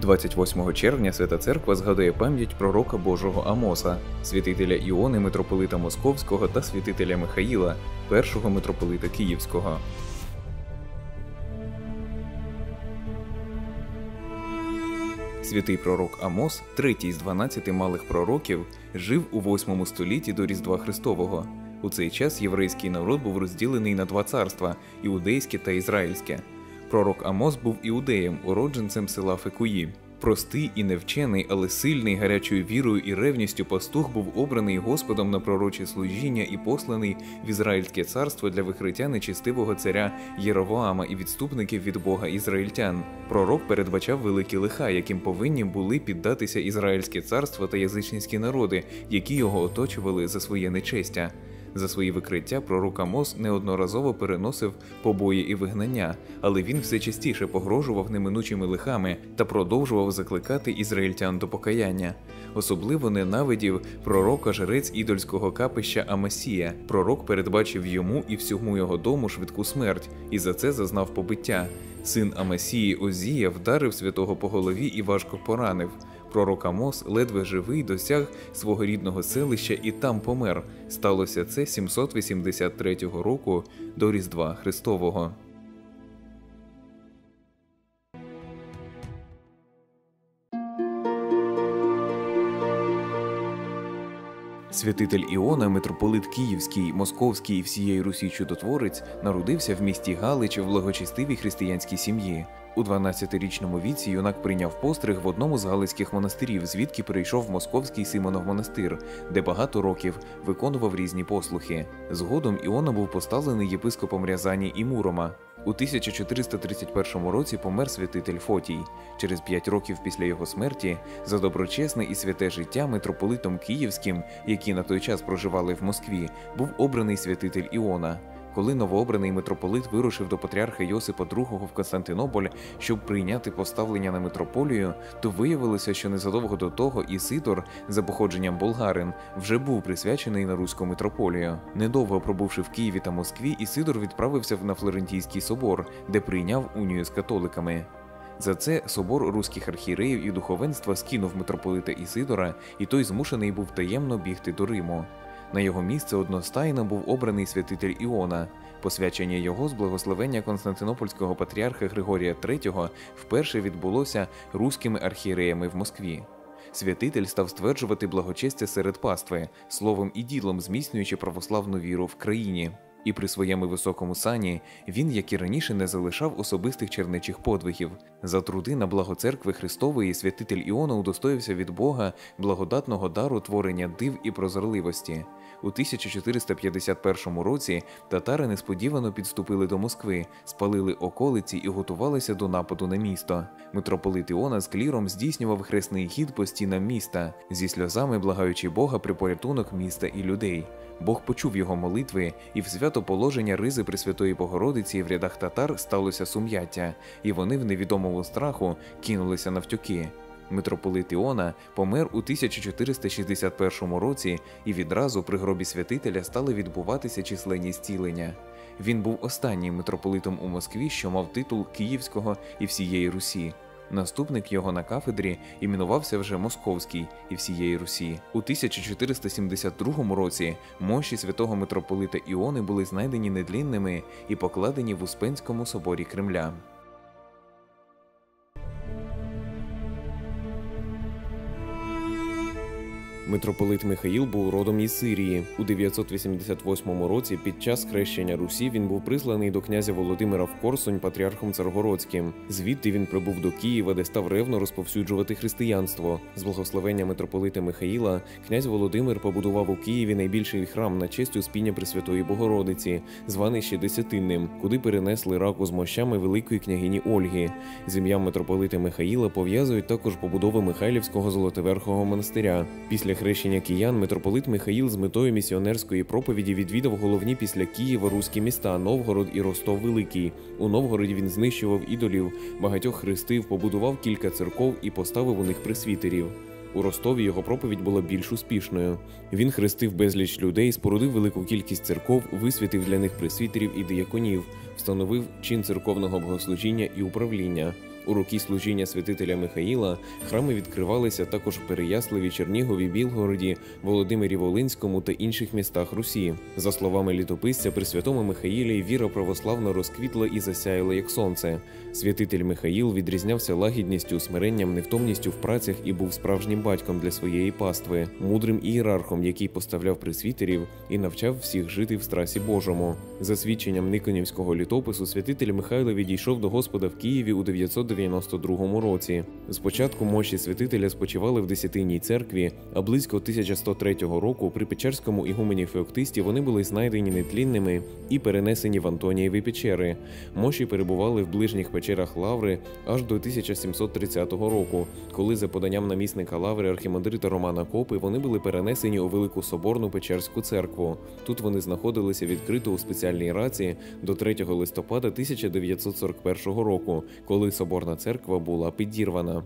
28 червня Свята Церква згадує пам'ять пророка Божого Амоса, святителя Іони, митрополита Московського та святителя Михаїла, першого митрополита Київського. Святий пророк Амос, третій з 12 малих пророків, жив у 8 столітті до Різдва Христового. У цей час єврейський народ був розділений на два царства іудейське та ізраїльське. Пророк Амос був іудеєм, уродженцем села Фекуї. Простий і невчений, але сильний гарячою вірою і ревністю пастух був обраний Господом на пророче служіння і посланий в Ізраїльське царство для викриття нечистивого царя Єровоама і відступників від Бога ізраїльтян. Пророк передбачав великі лиха, яким повинні були піддатися Ізраїльське царство та язичницькі народи, які його оточували за своє нечестя. За свої викриття пророк Амос неодноразово переносив побої і вигнання, але він все частіше погрожував неминучими лихами та продовжував закликати ізраїльтян до покаяння. Особливо ненавидів пророка жрець ідольського капища Амасія. Пророк передбачив йому і всьому його дому швидку смерть, і за це зазнав побиття. Син Амасії Озія вдарив святого по голові і важко поранив. Пророк Амос, ледве живий, досяг свого рідного селища і там помер. Сталося це 783 року до Різдва Христового. Святитель Іона, митрополит Київський, Московський і всієї Русі чудотворець, народився в місті Галич в благочестивій християнській сім'ї. У 12-річному віці юнак прийняв постриг в одному з галицьких монастирів, звідки перейшов московський Симонов монастир, де багато років виконував різні послухи. Згодом Іона був поставлений єпископом Рязані і Мурома. У 1431 році помер святитель Фотій. Через п'ять років після його смерті за доброчесне і святе життя митрополитом Київським, які на той час проживали в Москві, був обраний святитель Іона. Коли новообраний митрополит вирушив до патріарха Йосипа II в Константинополь, щоб прийняти поставлення на митрополію, то виявилося, що незадовго до того Ісидор, за походженням болгарин, вже був присвячений на руську митрополію. Недовго пробувши в Києві та Москві, Ісидор відправився на Флорентійський собор, де прийняв унію з католиками. За це собор руських архієреїв і духовенства скинув митрополита Ісидора, і той змушений був таємно бігти до Риму. На його місце одностайно був обраний святитель Іона. Посвячення його з благословення Константинопольського патріарха Григорія III вперше відбулося руськими архієреями в Москві. Святитель став стверджувати благочестя серед пастви, словом і ділом зміцнюючи православну віру в країні. І при своєму високому сані він, як і раніше, не залишав особистих черничих подвигів. За труди на благо церкви Христової святитель Іона удостоївся від Бога благодатного дару творення див і прозорливості. У 1451 році татари несподівано підступили до Москви, спалили околиці і готувалися до нападу на місто. Митрополит Іона з кліром здійснював хресний хід по стінам міста, зі сльозами благаючи Бога при порятунок міста і людей. Бог почув його молитви, і в святоположення ризи Пресвятої Богородиці в рядах татар сталося сум'яття, і вони в невідомому страху кинулися навтюки. Митрополит Іона помер у 1461 році, і відразу при гробі святителя стали відбуватися численні зцілення. Він був останнім митрополитом у Москві, що мав титул Київського і всієї Русі. Наступник його на кафедрі іменувався вже Московський і всієї Русі. У 1472 році мощі святого митрополита Іони були знайдені недлінними і покладені в Успенському соборі Кремля. Митрополит Михаїл був родом із Сирії. У 988 році під час хрещення Русі він був присланий до князя Володимира в Корсунь патріархом Царгородським. Звідти він прибув до Києва, де став ревно розповсюджувати християнство. З благословення митрополита Михаїла князь Володимир побудував у Києві найбільший храм на честь Успіння Пресвятої Богородиці, званий ще Десятинним, куди перенесли раку з мощами великої княгині Ольги. З ім'ям митрополита Михаїла пов'язують також побудови Михайлівського золотоверхого монастиря. Після хрещення киян митрополит Михаїл з метою місіонерської проповіді відвідав головні після Києва руські міста Новгород і Ростов Великий. У Новгороді він знищував ідолів, багатьох хрестив, побудував кілька церков і поставив у них присвітерів. У Ростові його проповідь була більш успішною. Він хрестив безліч людей, спорудив велику кількість церков, висвітив для них присвітерів і дияконів, встановив чин церковного богослужіння і управління. У роки служіння святителя Михаїла храми відкривалися також в Переяславі, Чернігові, Білгороді, Володимирі Волинському та інших містах Русі. За словами літописця, при святому Михаїлі віра православно розквітла і засяяла як сонце. Святитель Михаїл відрізнявся лагідністю, смиренням, невтомністю в працях і був справжнім батьком для своєї пастви, мудрим ієрархом, який поставляв присвітерів і навчав всіх жити в страсі Божому. За свідченням Никонівського літопису, святитель Михайло відійшов до Господа в Києві у 992 році. Спочатку мощі святителя спочивали в Десятинній церкві, а близько 1103 року при Печерському ігумені Феоктисті вони були знайдені нетлінними і перенесені в Антонієві печери. Мощі перебували в ближніх печерах Лаври аж до 1730 року, коли за поданням намісника Лаври архімандрита Романа Копи вони були перенесені у Велику Соборну Печерську церкву. Тут вони знаходилися відкрито у спеціальній раці до 3 листопада 1941 року, коли Соборна церква була підірвана.